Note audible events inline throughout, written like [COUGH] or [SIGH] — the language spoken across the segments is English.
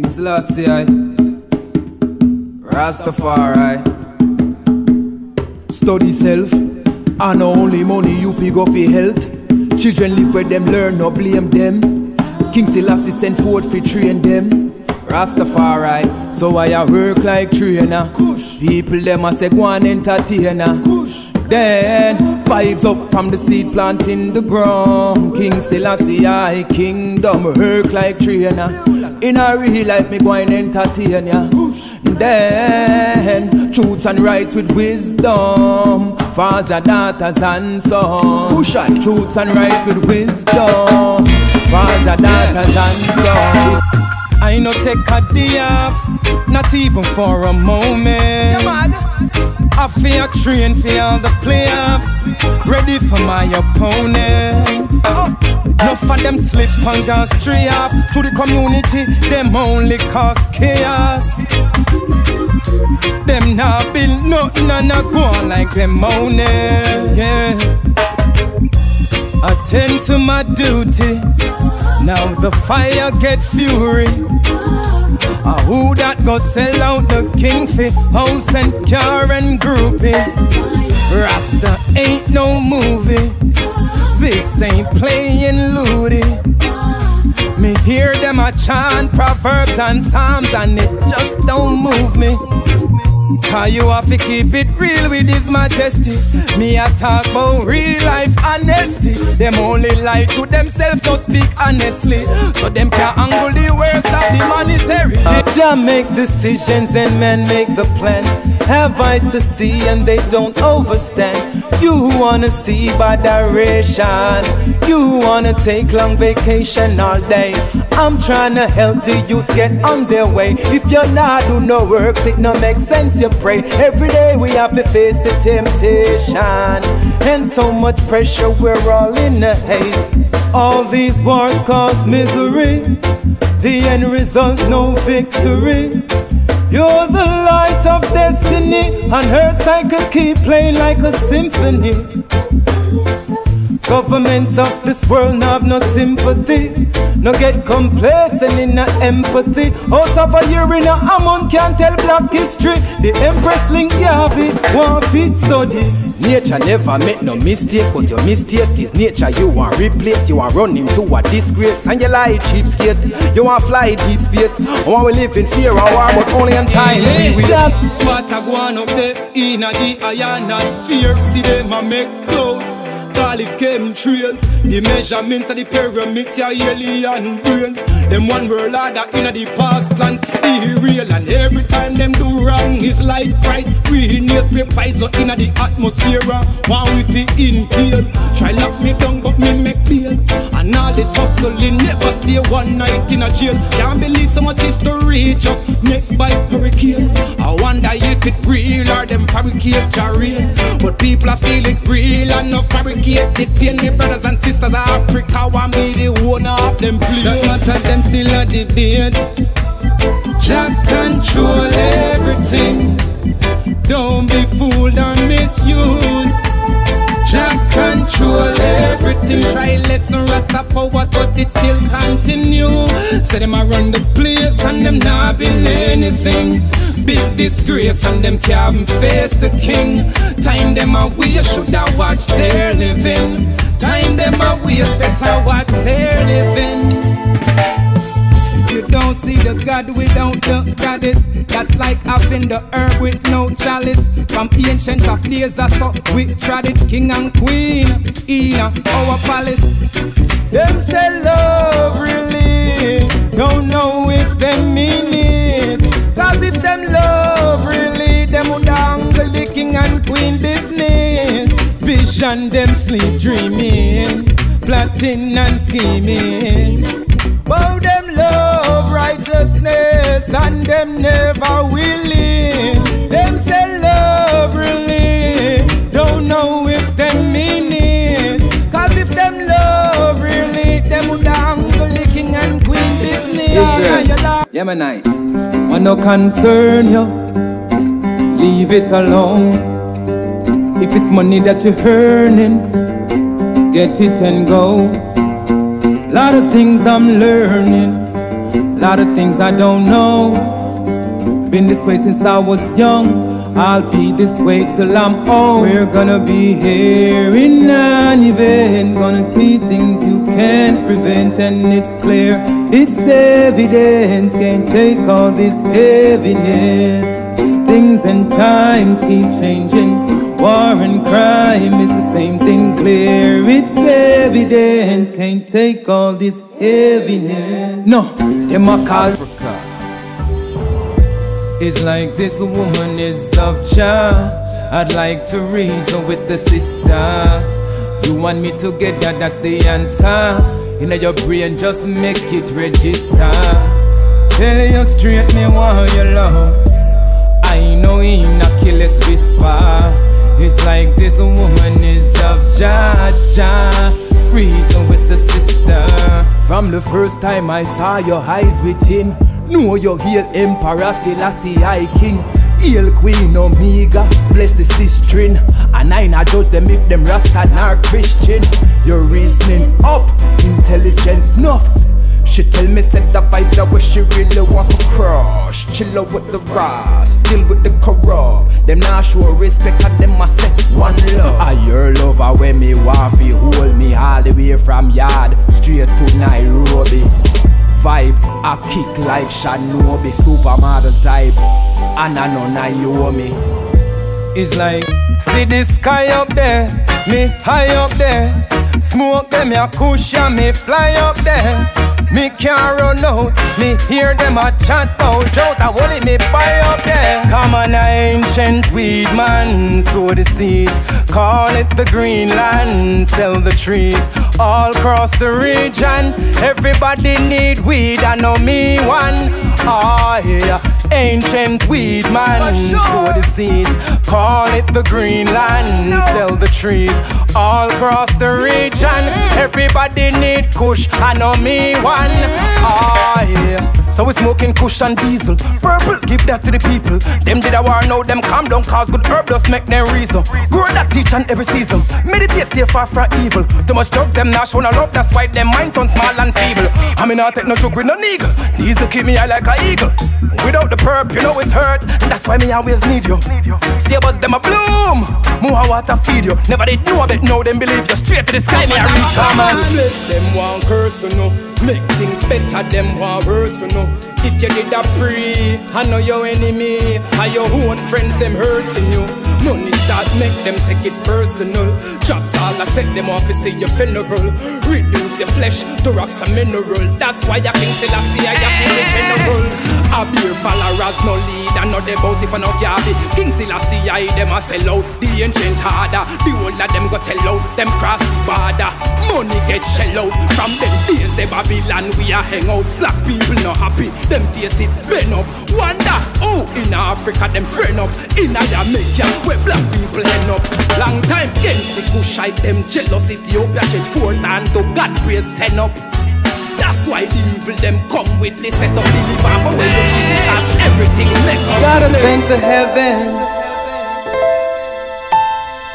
King Selassie, I. Rastafari. Study self, and only money you figure for health. Children live where them learn, no blame them. King Selassie send forth fi train them. Rastafari, so I work like trainer. People them a say go and entertainer. Then vibes up from the seed plant in the ground. King Selassie, I kingdom work like trainer. In a real life, me go and entertain ya. Then truth and rights with wisdom. Father, daughters and sons. Truth and rights with wisdom. Father, daughters and sons. I no take a day off, not even for a moment. I feel train for all the playoffs, ready for my opponent. No for them slip and go straight off to the community, them only cause chaos. Them not build nothing and not go on like them own it, yeah. Attend to my duty. Now the fire get fury. Ah, who that go sell out the king for house and car and groupies? Rasta ain't no movie. This ain't playing Ludi. Me hear them a chant proverbs and psalms and it just don't move me. Cause you have to keep it real with his majesty. Me a talk about real life honesty. Them only lie to themselves, don't speak honestly. So them can angle the works of the man is heritage. Jah make decisions and men make the plans. Have eyes to see and they don't overstand. You wanna see bad direction. You wanna take long vacation all day. I'm trying to help the youths get on their way. If you're not do no works, it no make sense. You pray every day. We have to face the temptation and so much pressure. We're all in a haste. All these wars cause misery. The end result, no victory. You're the light of destiny, and earth cycle keep playing like a symphony. Governments of this world have no sympathy. No get complacent in no empathy. Out of a year in a Ammon can't tell black history. The Empress Link Garvey want fit study. Nature never make no mistake, but your mistake is nature. You want replace, you want run into a disgrace, and you lie cheapskate. You want fly deep space. want we live in fear of war, but only in time. Hey, we will. Jah- What a go on up there in a the ionosphere See them a make clouds Call it chemtrails. The measurements of the pyramids Your alien brains. Them one world order in the past plans. Irreal and every time them do wrong Is like price Real newspaper poison in the atmosphere uh, One we fi inhale. Try lock me down but me make bail. And all this hustling never stay one night in a jail. Can't believe so much history just make by hurricanes. I wonder if it real or them fabricate real But people are feeling real and not fabricated Pain me brothers and sisters of Africa. Want me the owner of them place That matter. Them still a debate. Jack control everything. Don't be fooled or misused Jack control everything. Try listen Rasta powers, but it still continue. Say them a run the place and them not build anything. Big disgrace and them can't face the king. Time them a we shoulda watch their living. Time them a we better watch their living. You don't see the God without the goddess. That's like having the herb with no chalice. From ancient of days, I saw we tried it, king and queen in our palace. Them say love really, don't know if them mean it. Cause if them love really, them would angle the king and queen business. Vision them sleep dreaming, plotting and scheming. Bow them love righteousness and them never willing. Them say love really, don't know if them mean it. Cause if them love really, them would angle the king and queen business. Yeah, man, nice. Want no concern you, leave it alone. If it's money that you're earning, get it and go. A lot of things I'm learning, Lot of things I don't know. Been this way since I was young. I'll be this way till I'm old. We're gonna be here in an event. Gonna see things you can't prevent, and it's clear, it's evidence. Can't take all this heaviness. Things and times keep changing. War and crime is the same thing, clear, it's evidence. Can't take all this heaviness. No, them a call Africa. It's like this woman is of Jah. I'd like to reason with the sister. You want me to get that, that's the answer. You know your brain, just make it register. Tell you straight, me want your love. I know in a careless whisper. It's like this woman is of Jah. Reason with the sister. From the first time I saw your eyes within. Know you hail Emperor Selassie I King Hail Queen Omega, bless the sistren And I not judge them if them Rasta nor Christian Your reasoning up, intelligence enough she tell me set the vibes I wish she really want to crush. Chill out with the ras, deal with the corrupt. Them not show respect and them a say one love. [LAUGHS] I your lover when me want fi hold me all the way from yard Straight to Nairobi. Vibes I kick like Shanobi Supermodel type And I know Naomi. It's like See the sky up there Me high up there. Smoke them ya kush and me fly up there me can't run out, me hear them a chat about drought. I hold me buy up there. Come on, ancient weed man, sow the seeds. Call it the green land, sell the trees all across the region. Everybody need weed, I know me one. Oh yeah, ancient weed man, sow the seeds. Call it the green land, sell the trees all across the region. Everybody need kush, I know me one. Oh yeah. Ah, So we smoking kush and diesel. Purple, give that to the people. Them did a war now, them calm down, cause good herb just make them reason. Grow that teach and every season. Meditate, stay far from evil. Too much drug, them not show no love, that's why them mind turn small and feeble. I mean, I take no joke with no. These will keep me high like a eagle. Without the perp, you know it hurt. That's why me always need you. See about them a bloom. More water feed you. Never did know, but now them believe you. Straight to the sky, me a reach. Come on. Bless them one curse. Make things better, them one worse, you know. If you did a pray, I know your enemy. And your own friends, them hurting you. Money start make them take it personal. Jobs all I set them off to see your funeral. Reduce your flesh to rocks and mineral. That's why I can still I I feel the general. A beer followers no lead and not about if I no gabby. King Selassie I them a sell out. The ancient harder. The whole of them got tell out. Them cross the border. Money get shell out. From them days the Babylon we a hang out. Black people not happy. Them face it bend up. Wonder oh in Africa them friend up. In Jamaica where black people end up. Long time against the Kushite them jealous Ethiopia change forth and to God praise send up. That's why the evil them come with the set up believer for when you see as everything make up. Gotta thank the heavens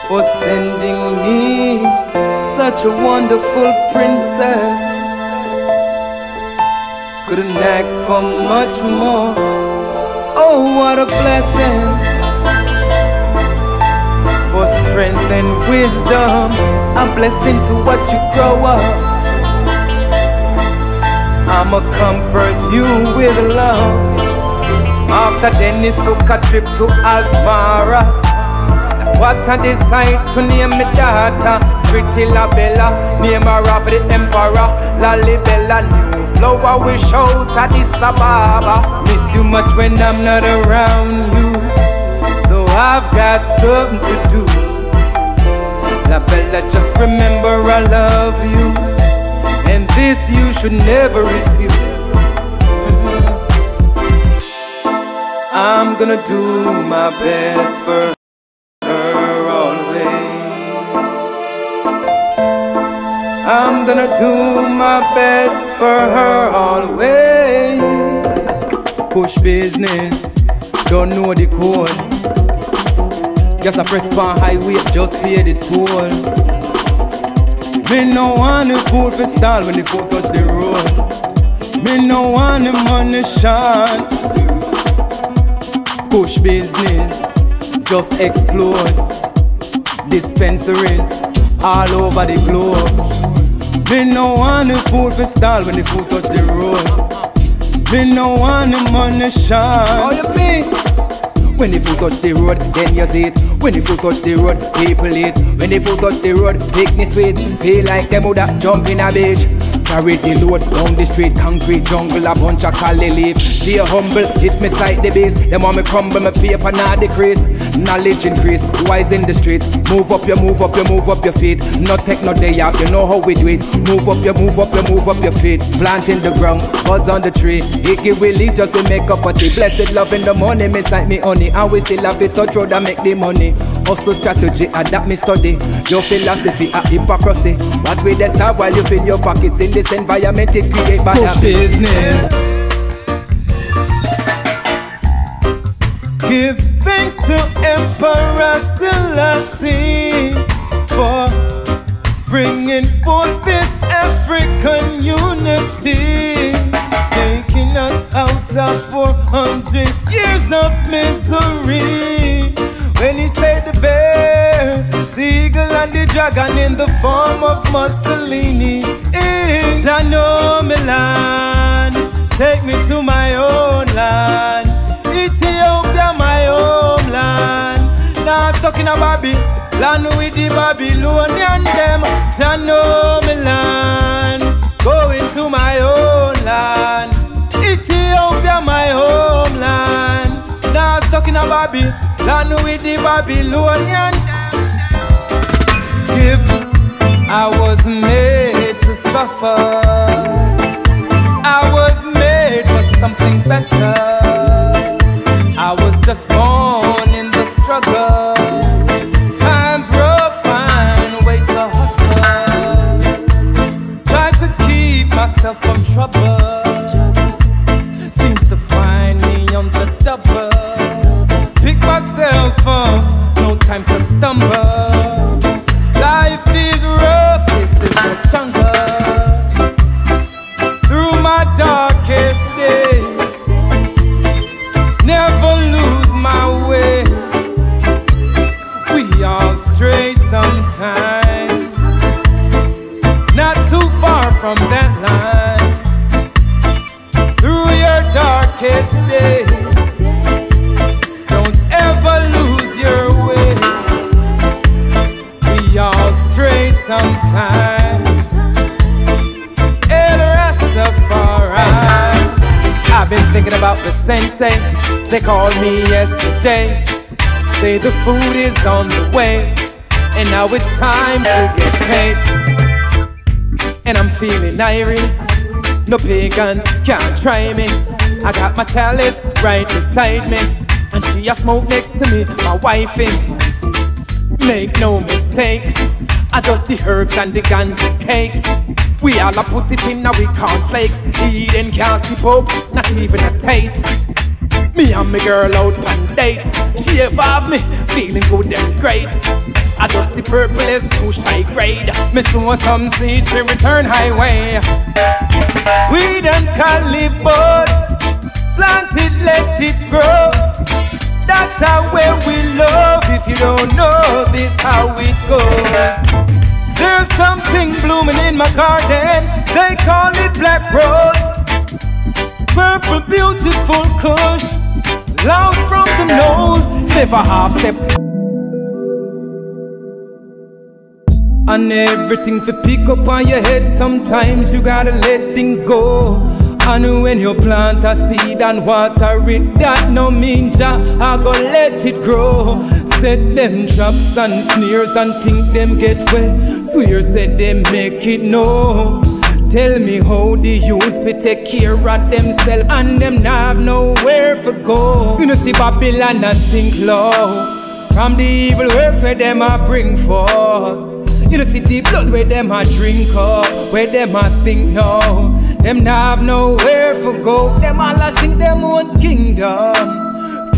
for sending me such a wonderful princess. Couldn't ask for much more. Oh, what a blessing for strength and wisdom. A blessing to watch you grow up. I'ma comfort you with love. After Dennis took a trip to Asmara, that's what I decide to name my daughter. Pretty La Bella, name her after the emperor. Lalibela, new flower we shout at Addis Ababa. Miss you much when I'm not around you, so I've got something to do. La Bella, just remember I love you. And this you should never refuse. I'm gonna do my best for her always. I'm gonna do my best for her always. Kush business, don't know the code. Just a press pan highway, just pay the toll. Me no want the foot for stall when the foot touch the road. Me no want the money shot. Kush business, just explode. Dispensaries all over the globe. Me no want the food for stall when the food touch the road. Me no want the money shot. How you mean? When the foot touch the road, then you see it. When the foot touch the road, people eat. When the foot touch the road, me sweet. Feel like them woulda jump in a beach. Carry the load down the street, concrete jungle, a bunch of cali leaf. Stay humble, if me sight the base. Them want me crumble, my paper not decrease. Knowledge increase, wise in the streets. Move up, you move up, you move up your feet. No take no day off, you know how we do it. Move up, you move up, you move up your feet. Plant in the ground, buds on the tree. Icky Willie just to make up a tea. Blessed love in the morning, me sight me honey. And we still have it touch road and make the money. Also strategy, adapt me study. Your philosophy, a hypocrisy. Watch with the star while you fill your pockets in this environment it create bad Kush business. Give thanks to Emperor Selassie for bringing forth this African unity, taking us out of 400 years of misery. When he said the bear, the eagle and the dragon in the form of Mussolini. I know my land, take me to my own land. Now stuck in a Babylon with the Babylonian them. I know my land, going to my own land. Ethiopia, my homeland. Now stuck in a Babylon with the Babylonian. Give, I was made to suffer. I was made for something better. All stray sometimes, not too far from that line. Through your darkest days, don't ever lose your way. We all stray sometimes. El Rastafari. I've been thinking about the sensei. They called me yesterday. Say the food is on the way. And now it's time to get paid. And I'm feeling irie. No pagans can't try me. I got my chalice right beside me. And she a smoke next to me, my wifey. Make no mistake, I just the herbs and the ganja cakes. We all a put it in our cornflakes. Eating can't sip up, not even a taste. Me and my girl out on dates. She have me, feeling good and great. I just the purplest kush high grade. Me saw some seed, she return highway. Weed and calibre, plant it, let it grow. That's how way we love. If you don't know this, how it goes. There's something blooming in my garden. They call it black rose. Purple, beautiful kush. Loud from the nose. Never half step. And everything for pick up on your head. Sometimes you gotta let things go. And when you plant a seed and water it, that no mean ja, I go let it grow. Set them traps and sneers and think them get wet. Swear said them make it no. Tell me how the youths we take care of themselves and them not have nowhere for go. You know see Babylon and sink low from the evil works where them a bring forth. You know see the blood where them a drink up, where them a think no. Them not have nowhere for go. Them all a sing them own kingdom.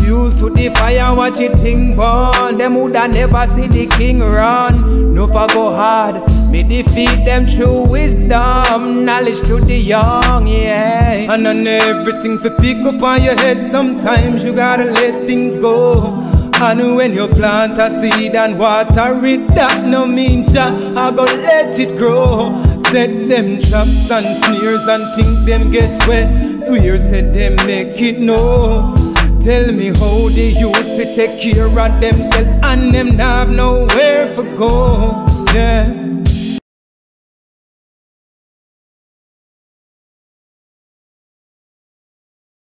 Fuel to the fire, watch it thing burn. Them woulda never see the king run. No for go hard, me defeat them through wisdom, knowledge to the young, yeah. And on everything for pick up on your head, sometimes you gotta let things go. And when you plant a seed and water it, that no mean ja, I go let it grow. Set them traps and snares and think them get wet. Swear said them make it no. Tell me how the youths we take care of themselves and them have nowhere for go. Yeah.